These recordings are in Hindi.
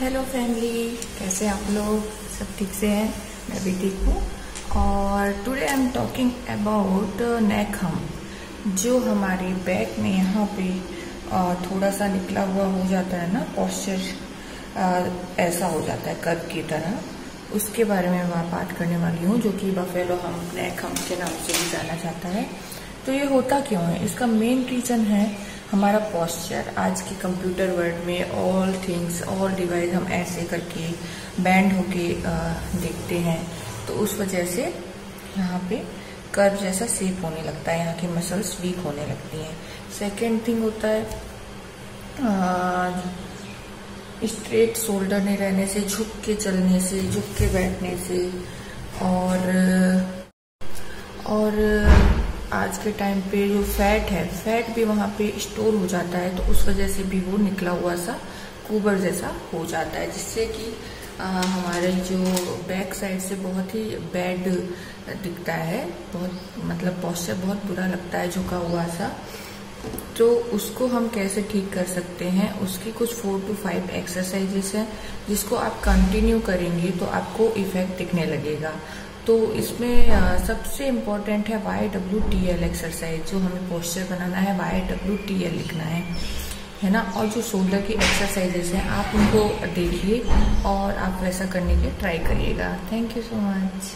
हेलो फैमिली कैसे आप लोग? सब ठीक से हैं? मैं भी ठीक हूँ। और today I am talking about neck हम जो हमारे बैक में यहाँ पे थोड़ा सा निकला हुआ हो जाता है ना पॉस्चर ऐसा हो जाता है कर्व की तरह। उसके बारे में मैं बात करने वाली हूँ, जो कि बफेलो हम नेक हम के नाम से भी जाना जाता है। तो ये होता क्यों है? इसका मेन रीजन है हमारा पॉस्चर आज के कंप्यूटर वर्ल्ड में ऑल थिंग्स ऑल डिवाइस हम ऐसे करके बैंड होके देखते हैं। तो उस वजह से यहाँ पे कर्व जैसा सेप होने लगता है, यहाँ की मसल्स वीक होने लगती हैं। सेकेंड थिंग होता है स्ट्रेट शोल्डर नहीं रहने से, झुक के चलने से, झुक के बैठने से और आज के टाइम पे जो फैट है फैट भी वहाँ पे स्टोर हो जाता है तो उस वजह से भी वो निकला हुआ सा कुबर जैसा हो जाता है, जिससे कि हमारे जो बैक साइड से बहुत ही बैड दिखता है, बहुत मतलब पॉस्चर बहुत बुरा लगता है झुका हुआ सा। तो उसको हम कैसे ठीक कर सकते हैं? उसकी कुछ फोर टू फाइव एक्सरसाइजेस हैं, जिसको आप कंटिन्यू करेंगे तो आपको इफ़ेक्ट दिखने लगेगा। तो इसमें सबसे इम्पोर्टेंट है Y W T L exercise जो हमें पोस्चर बनाना है वाई डब्ल्यू टी एल लिखना है है ना? और जो शोल्डर की एक्सरसाइजेस हैं, आप उनको देखिए और आप वैसा करने के ट्राई करिएगा। Thank you so much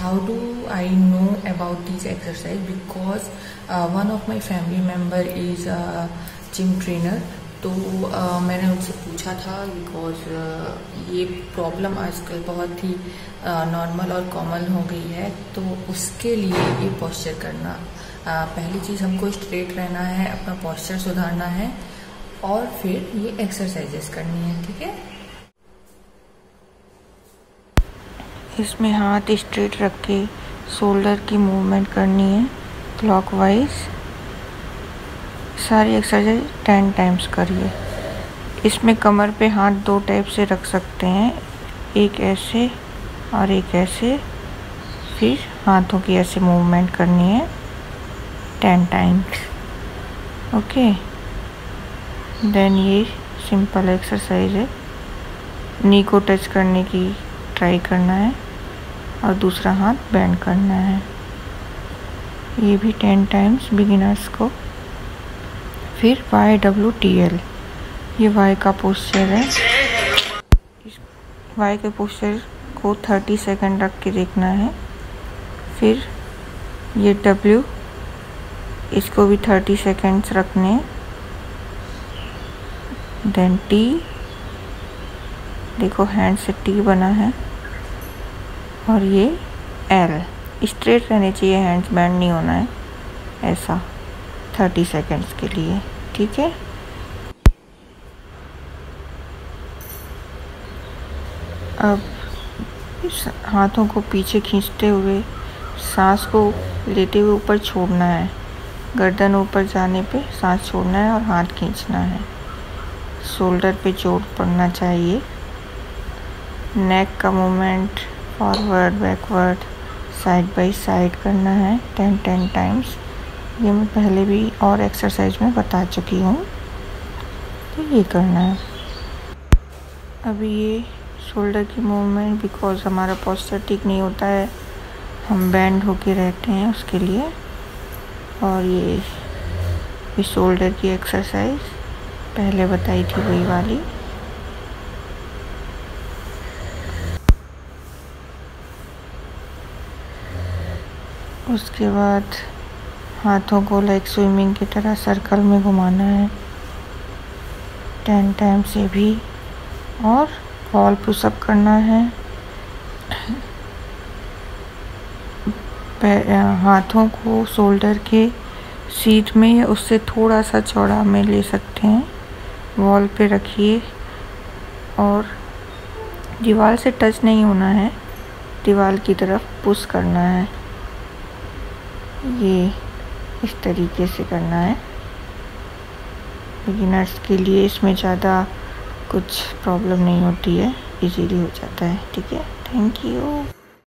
how do I know about this exercise because one of my family member is gym trainer तो आ, मैंने उनसे पूछा था बिकॉज़ ये प्रॉब्लम आजकल बहुत ही नॉर्मल और कॉमन हो गई है। तो उसके लिए ये पॉस्चर करना आ, पहली चीज़ हमको स्ट्रेट रहना है अपना पॉस्चर सुधारना है और फिर ये एक्सरसाइजेस करनी है ठीक है? इसमें हाथ स्ट्रेट रख के शोल्डर की मूवमेंट करनी है क्लॉकवाइज सारी एक्सरसाइज टेन टाइम्स करिए। इसमें कमर पे हाथ दो टाइप से रख सकते हैं। एक ऐसे और एक ऐसे। फिर हाथों की ऐसे मूवमेंट करनी है टेन टाइम्स ओके देन ये सिंपल एक्सरसाइज है। नी को टच करने की ट्राई करना है और दूसरा हाथ बैंड करना है। ये भी टेन टाइम्स बिगिनर्स को फिर वाई डब्ल्यू टी एल ये वाई का पोस्चर है। इस वाई के पोस्चर को थर्टी सेकंड रख के देखना है। फिर ये डब्ल्यू इसको भी थर्टी सेकंड्स रखने। देन टी देखो हैंड से टी बना है। और ये एल स्ट्रेट रहने चाहिए हैंड्स बैंड नहीं होना है। ऐसा। थर्टी सेकेंड्स के लिए, ठीक है? अब इस हाथों को पीछे खींचते हुए, सांस को लेते हुए ऊपर छोड़ना है। गर्दन ऊपर जाने पे सांस छोड़ना है और हाथ खींचना है। शोल्डर पे चोट पड़ना चाहिए। नेक का movement, forward, backward, side by side करना है, टेन टेन टाइम्स। ये मैं पहले भी और एक्सरसाइज में बता चुकी हूँ। तो ये करना है। अभी ये शोल्डर की मूवमेंट बिकॉज़ हमारा पोस्टर ठीक नहीं होता है, हम बैंड होके रहते हैं उसके लिए। और ये शोल्डर की एक्सरसाइज पहले बताई थी वही वाली। उसके बाद हाथों को लाइक स्विमिंग की तरह सर्कल में घुमाना है। टेन टाइम से भी। और वॉल पुशअप करना है। हाथों को शोल्डर के सीट में या उससे थोड़ा सा चौड़ा में ले सकते हैं। वॉल पे रखिए। और दीवार से टच नहीं होना है। दीवार की तरफ़ पुश करना है। ये इस तरीके से करना है। बिगिनर्स के लिए इसमें ज़्यादा कुछ प्रॉब्लम नहीं होती है। इजीली हो जाता है, ठीक है? Thank you